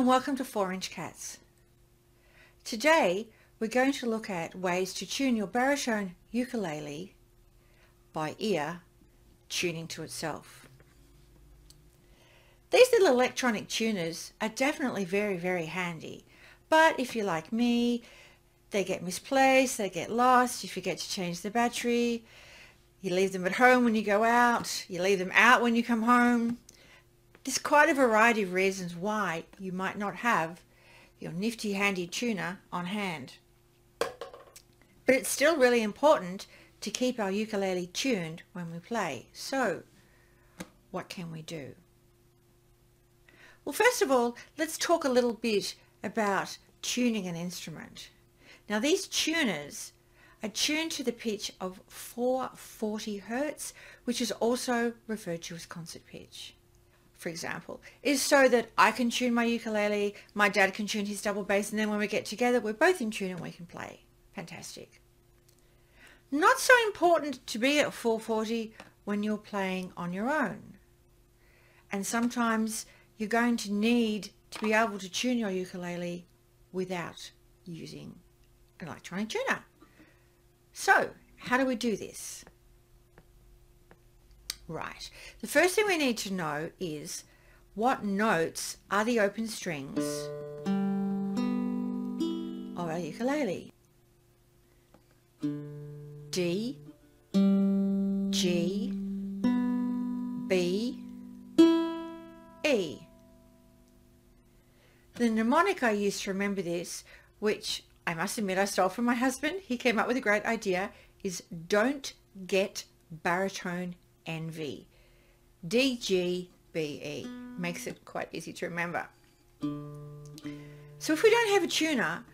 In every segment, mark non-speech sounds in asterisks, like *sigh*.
and welcome to 4 Inch Cats. Today we're going to look at ways to tune your baritone ukulele by ear, tuning to itself. These little electronic tuners are definitely very very handy but if you're like me they get misplaced, they get lost, you forget to change the battery, you leave them at home when you go out, you leave them out when you come home. There's quite a variety of reasons why you might not have your nifty handy tuner on hand. But it's still really important to keep our ukulele tuned when we play. So what can we do? Well, first of all, let's talk a little bit about tuning an instrument. Now these tuners are tuned to the pitch of 440 hertz, which is also referred to as concert pitch. For example, is so that I can tune my ukulele, my dad can tune his double bass, and then when we get together, we're both in tune and we can play. Fantastic. Not so important to be at 440 when you're playing on your own. And sometimes you're going to need to be able to tune your ukulele without using an electronic tuner. So how do we do this? Right, the first thing we need to know is what notes are the open strings of our ukulele? D, G, B, E. The mnemonic I use to remember this, which I must admit I stole from my husband, he came up with a great idea, is don't get baritone envy. D-G-B-E. Makes it quite easy to remember. So if we don't have a tuner,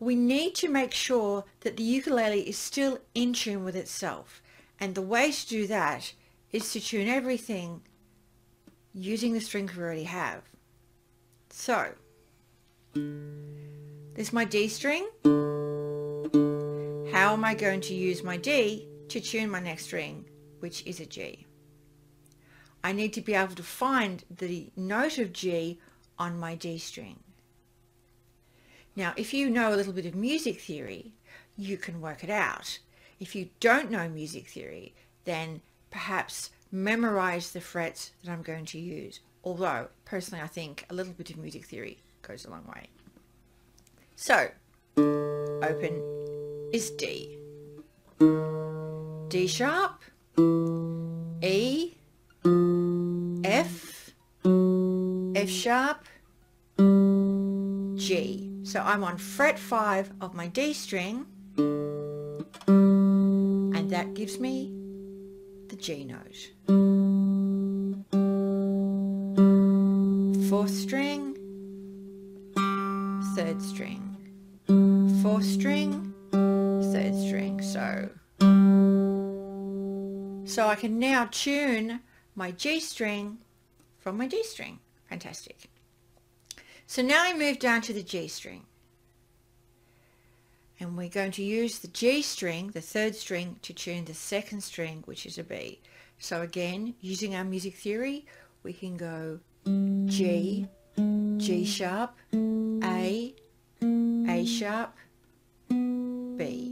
we need to make sure that the ukulele is still in tune with itself. And the way to do that is to tune everything using the strings we already have. So, there's my D string. How am I going to use my D to tune my next string, which is a G? I need to be able to find the note of G on my D string. Now, if you know a little bit of music theory, you can work it out. If you don't know music theory, then perhaps memorize the frets that I'm going to use. Although, personally, I think a little bit of music theory goes a long way. So, open is D. D sharp, E, F, F sharp, G. So I'm on fret 5 of my D string and that gives me the G note. Fourth string, third string, fourth string, third string. So, so I can now tune my G string from my D string. Fantastic. So now I move down to the G string. And we're going to use the G string, the third string, to tune the second string, which is a B. So again, using our music theory, we can go G, G sharp, A, A sharp, B.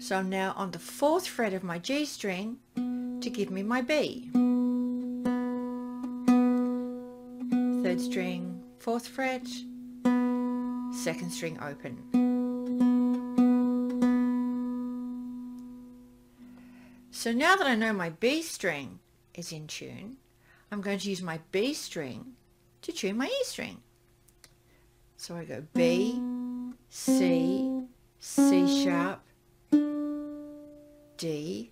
So I'm now on the fourth fret of my G string to give me my B. Third string, fourth fret, second string open. So now that I know my B string is in tune, I'm going to use my B string to tune my E string. So I go B, C, C sharp, D,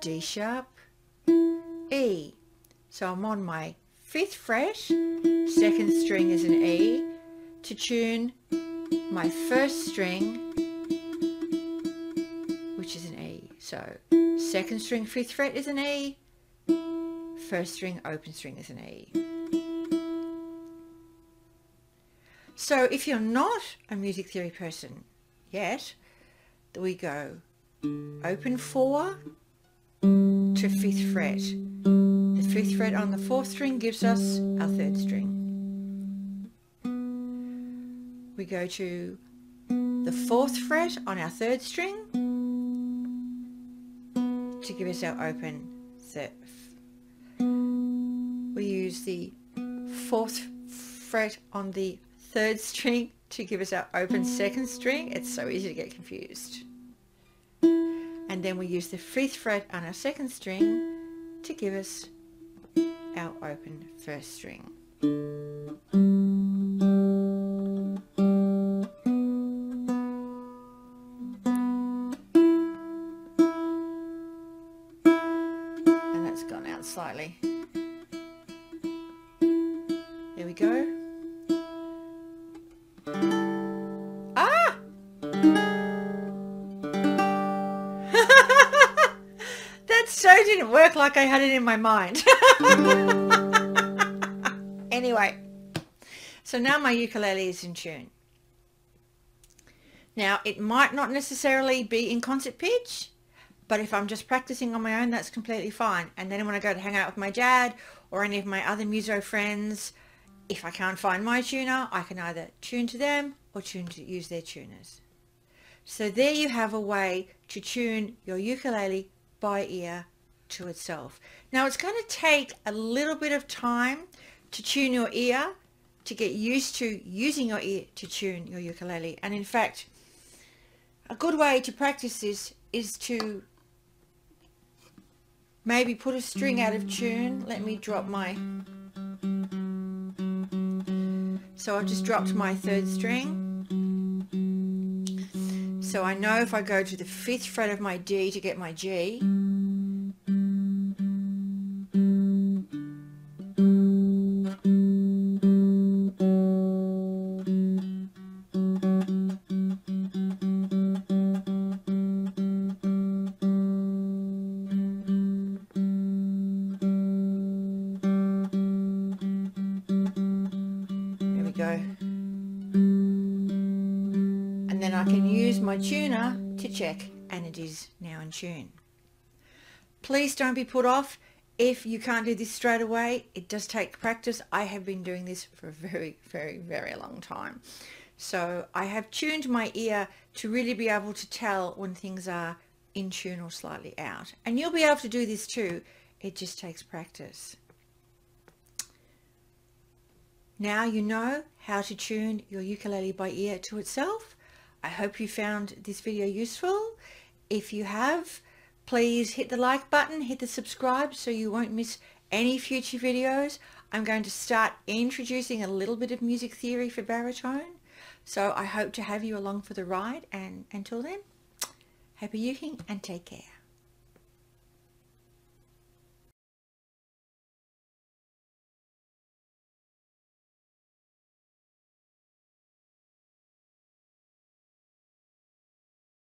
D sharp, E. So I'm on my fifth fret, second string is an E, to tune my first string, which is an E. So second string, fifth fret is an E, first string, open string is an E. So if you're not a music theory person yet, we go open four to fifth fret. The fifth fret on the fourth string gives us our third string. we go to the fourth fret on our third string to give us our open third. We use the fourth fret on the third string to give us our open second string. It's so easy to get confused. And then we use the fifth fret on our second string to give us our open first string. And that's gone out slightly. There we go. So didn't work like I had it in my mind. *laughs* anyway, so now my ukulele is in tune. Now, it might not necessarily be in concert pitch, but if I'm just practicing on my own, that's completely fine. And then when I go to hang out with my dad or any of my other muso friends, if I can't find my tuner, I can either tune to them or tune to use their tuners. So there you have a way to tune your ukulele by ear to itself. Now it's going to take a little bit of time to tune your ear to get used to using your ear to tune your ukulele. And in fact, a good way to practice this is to maybe put a string out of tune. Let me drop my... So I've just dropped my third string. So I know if I go to the fifth fret of my D to get my G, I can use my tuner to check and it is now in tune. Please don't be put off if you can't do this straight away. It does take practice. I have been doing this for a very, very, very long time. So I have tuned my ear to really be able to tell when things are in tune or slightly out. And you'll be able to do this too. It just takes practice. Now you know how to tune your ukulele by ear to itself. I hope you found this video useful. If you have, please hit the like button, hit the subscribe so you won't miss any future videos. I'm going to start introducing a little bit of music theory for baritone. So I hope to have you along for the ride and until then, happy uking and take care.